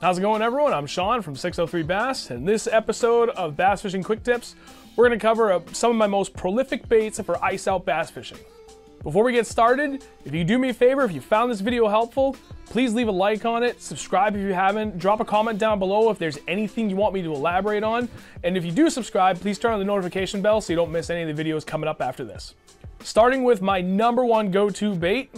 How's it going, everyone? I'm Sean from 603 Bass, and this episode of Bass Fishing Quick Tips, we're going to cover uh, some of my most prolific baits for ice out bass fishing. Before we get started, if you do me a favor, if you found this video helpful, please leave a like on it, subscribe if you haven't, drop a comment down below if there's anything you want me to elaborate on, and if you do subscribe, please turn on the notification bell so you don't miss any of the videos coming up after this. Starting with my number one go-to bait,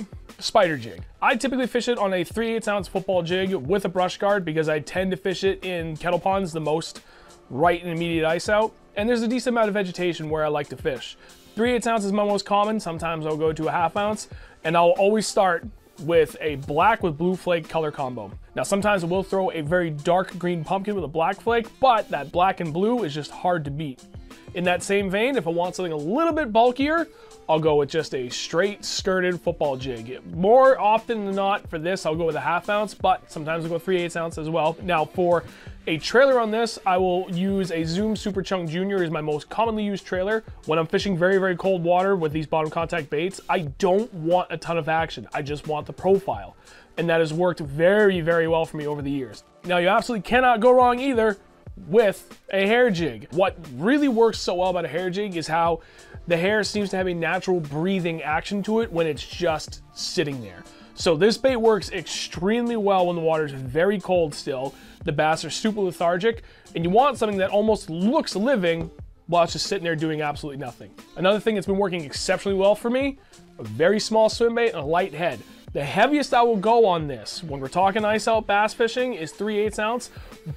spider jig. I typically fish it on a 3 8 ounce football jig with a brush guard because I tend to fish it in kettle ponds the most right in immediate ice out. And there's a decent amount of vegetation where I like to fish. 3 8 ounce is my most common. Sometimes I'll go to a half ounce and I'll always start with a black with blue flake color combo. Now sometimes I will throw a very dark green pumpkin with a black flake, but that black and blue is just hard to beat. In that same vein, if I want something a little bit bulkier, I'll go with just a straight skirted football jig. More often than not for this, I'll go with a half ounce, but sometimes I'll go 3 8 ounce as well. Now for a trailer on this, I will use a Zoom Super Chunk Junior is my most commonly used trailer. When I'm fishing very, very cold water with these bottom contact baits, I don't want a ton of action. I just want the profile. And that has worked very, very well for me over the years. Now you absolutely cannot go wrong either with a hair jig. What really works so well about a hair jig is how the hair seems to have a natural breathing action to it when it's just sitting there. So this bait works extremely well when the water is very cold still. The bass are super lethargic, and you want something that almost looks living while it's just sitting there doing absolutely nothing. Another thing that's been working exceptionally well for me, a very small swim bait and a light head. The heaviest I will go on this, when we're talking ice out bass fishing, is 3 8 ounce,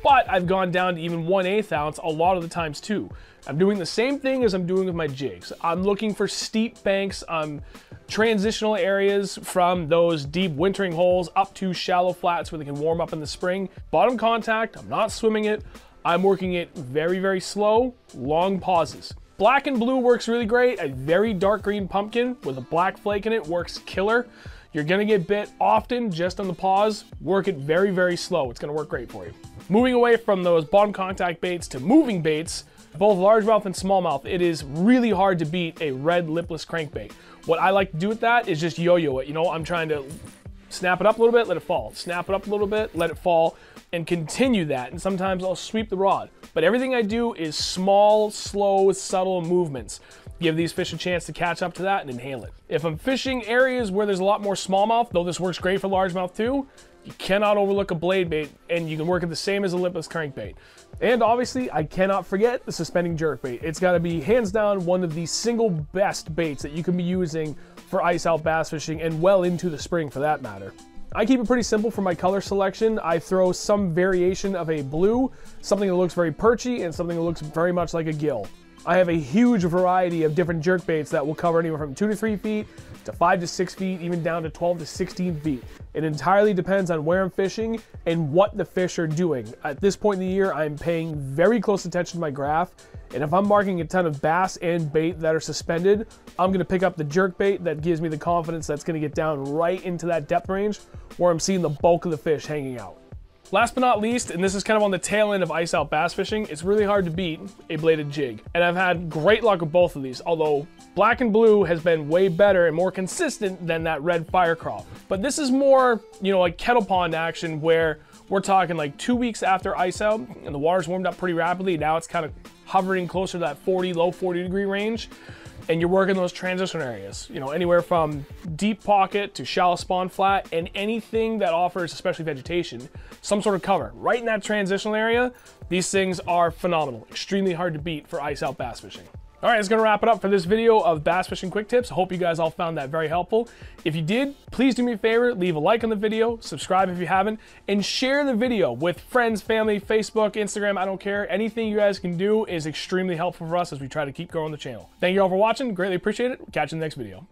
but I've gone down to even 1 8 ounce a lot of the times too. I'm doing the same thing as I'm doing with my jigs. I'm looking for steep banks, um, transitional areas from those deep wintering holes up to shallow flats where they can warm up in the spring. Bottom contact, I'm not swimming it. I'm working it very, very slow, long pauses. Black and blue works really great. A very dark green pumpkin with a black flake in it works killer. You're gonna get bit often just on the pause. Work it very, very slow. It's gonna work great for you. Moving away from those bottom contact baits to moving baits, both largemouth and smallmouth, it is really hard to beat a red lipless crankbait. What I like to do with that is just yo-yo it. You know, I'm trying to snap it up a little bit, let it fall. Snap it up a little bit, let it fall, and continue that. And sometimes I'll sweep the rod. But everything I do is small, slow, subtle movements give these fish a chance to catch up to that and inhale it. If I'm fishing areas where there's a lot more smallmouth, though this works great for largemouth too, you cannot overlook a blade bait and you can work it the same as a lipless crankbait. And obviously, I cannot forget the suspending jerk bait. It's got to be hands down one of the single best baits that you can be using for ice out bass fishing and well into the spring for that matter. I keep it pretty simple for my color selection. I throw some variation of a blue, something that looks very perchy, and something that looks very much like a gill. I have a huge variety of different jerk baits that will cover anywhere from two to three feet to five to six feet, even down to 12 to 16 feet. It entirely depends on where I'm fishing and what the fish are doing. At this point in the year, I'm paying very close attention to my graph. And if I'm marking a ton of bass and bait that are suspended, I'm gonna pick up the jerk bait that gives me the confidence that's gonna get down right into that depth range where I'm seeing the bulk of the fish hanging out. Last but not least, and this is kind of on the tail end of ice out bass fishing, it's really hard to beat a bladed jig. And I've had great luck with both of these, although black and blue has been way better and more consistent than that red fire crawl. But this is more, you know, like kettle pond action where we're talking like two weeks after ice out and the water's warmed up pretty rapidly. Now it's kind of hovering closer to that 40, low 40 degree range and you're working those transition areas, you know, anywhere from deep pocket to shallow spawn flat and anything that offers, especially vegetation, some sort of cover. Right in that transitional area, these things are phenomenal, extremely hard to beat for ice out bass fishing. All right, that's gonna wrap it up for this video of bass fishing quick tips. Hope you guys all found that very helpful. If you did, please do me a favor, leave a like on the video, subscribe if you haven't, and share the video with friends, family, Facebook, Instagram, I don't care. Anything you guys can do is extremely helpful for us as we try to keep growing the channel. Thank you all for watching, greatly appreciate it. Catch you in the next video.